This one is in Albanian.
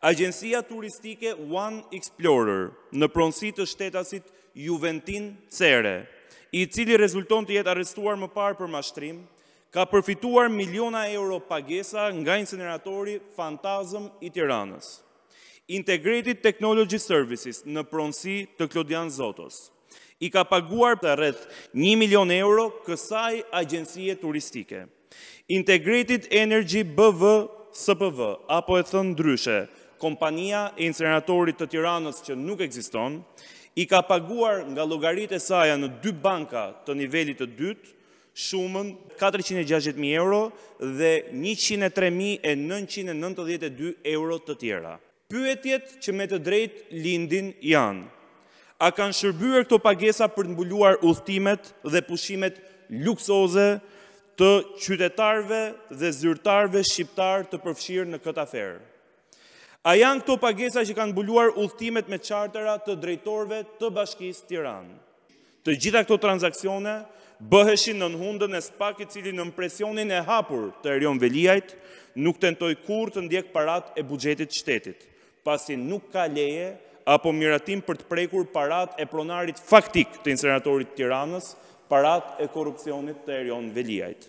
Agjencia turistike One Explorer në pronësi të shtetasit Juventin Cere, i cili rezulton të jetë arrestuar më parë për mashtrim, ka përfituar miliona euro pagesa nga inceneratori fantazmë i Tiranës. Integrated Technology Services në pronësi të Klodian Zotos. i ka paguar rreth 1 milion euro kësaj agjencie turistike. Integrated Energy BV SPV, apo e thënë ndryshe, kompania e inceneratorit të Tiranës që nuk ekziston, i ka paguar nga llogaritë e saja në dy banka të nivelit të dytë shumën 460.000 euro dhe 103.992 euro të tjera. Pyetjet që me të drejtë lindin janë, A kanë shërbyer këto pagesa për të mbuluar udhëtimet dhe pushimet luksoze të qytetarëve dhe zyrtarëve shqiptarë të përfshirë në këtë aferë? A janë këto pagesa që kanë mbuluar udhëtimet me çartera të drejtorëve të Bashkisë Tiranë? Të gjitha këto transaksione bëheshin nën hundën e SPAK, i cili nën presionin e hapur të Erion Veliajt nuk tentoi kurrë të ndjekë paratë e buxhetit të shtetit, pasi nuk ka leje apo miratim për të prekur paratë e pronarit faktik të inceneratorit të Tiranës, paratë e korrupsionit të Erion Veliajt.